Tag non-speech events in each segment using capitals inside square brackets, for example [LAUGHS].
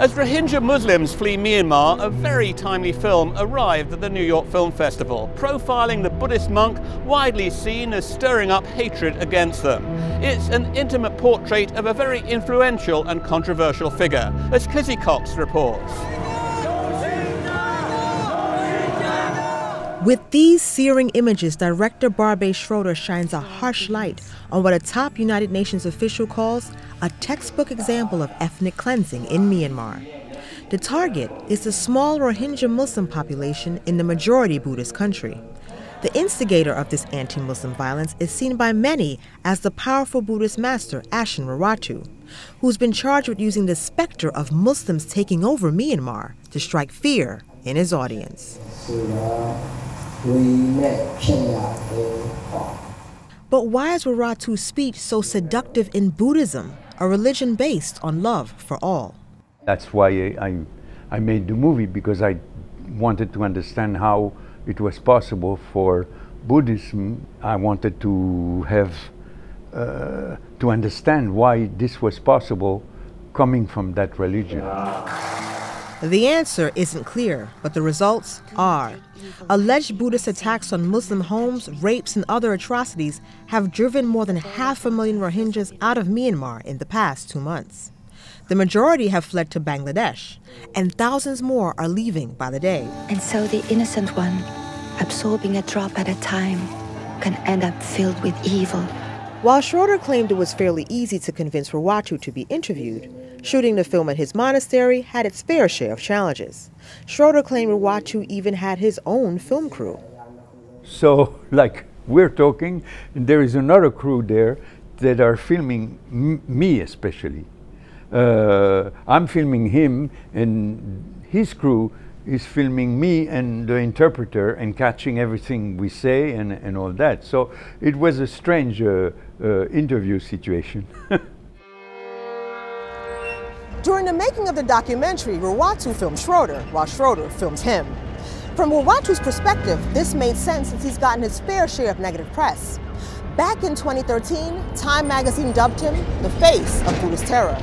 As Rohingya Muslims flee Myanmar, a very timely film arrived at the New York Film Festival, profiling the Buddhist monk widely seen as stirring up hatred against them. It's an intimate portrait of a very influential and controversial figure, as Kizzy Cox reports. With these searing images, director Barbet Schroeder shines a harsh light on what a top United Nations official calls a textbook example of ethnic cleansing in Myanmar. The target is the small Rohingya Muslim population in the majority Buddhist country. The instigator of this anti Muslim violence is seen by many as the powerful Buddhist master Ashin Wirathu, who's been charged with using the specter of Muslims taking over Myanmar to strike fear in his audience. But why is Wirathu's speech so seductive in Buddhism, a religion based on love for all? That's why I, I made the movie because I wanted to understand how it was possible for Buddhism. I wanted to have uh, to understand why this was possible coming from that religion. The answer isn't clear, but the results are. Alleged Buddhist attacks on Muslim homes, rapes, and other atrocities have driven more than half a million Rohingyas out of Myanmar in the past two months. The majority have fled to Bangladesh, and thousands more are leaving by the day. And so the innocent one, absorbing a drop at a time, can end up filled with evil. While Schroeder claimed it was fairly easy to convince Wirathu to be interviewed, shooting the film at his monastery had its fair share of challenges. Schroeder claimed Wirathu even had his own film crew. So, [LAUGHS] like we're talking, there is another crew there that are filming me especially. Uh, I'm filming him, and his crew is filming me and the interpreter and catching everything we say and, and all that. So it was a strange uh, uh, interview situation. [LAUGHS] During the making of the documentary, Wirathu filmed Schroeder, while Schroeder filmed him. From Wirathu's perspective, this made sense since he's gotten his fair share of negative press. Back in 2013, Time magazine dubbed him the face of Buddhist terror.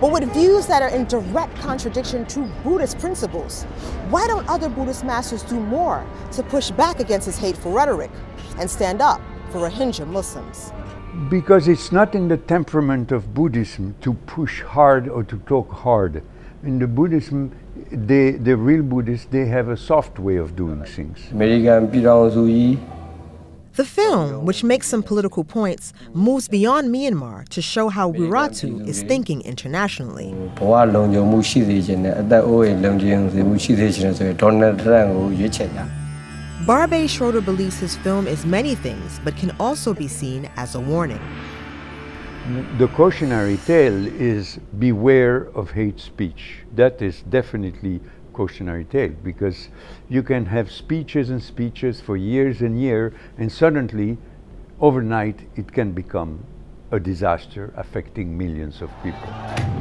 But with views that are in direct contradiction to Buddhist principles, why don't other Buddhist masters do more to push back against his hateful rhetoric and stand up for Rohingya Muslims? Because it's not in the temperament of Buddhism to push hard or to talk hard. In the Buddhism, they, the real Buddhists, they have a soft way of doing things. The film, which makes some political points, moves beyond Myanmar to show how Wirathu is thinking internationally. Barbet Schroeder believes his film is many things, but can also be seen as a warning. The cautionary tale is beware of hate speech. That is definitely cautionary tale because you can have speeches and speeches for years and years, and suddenly, overnight, it can become a disaster affecting millions of people.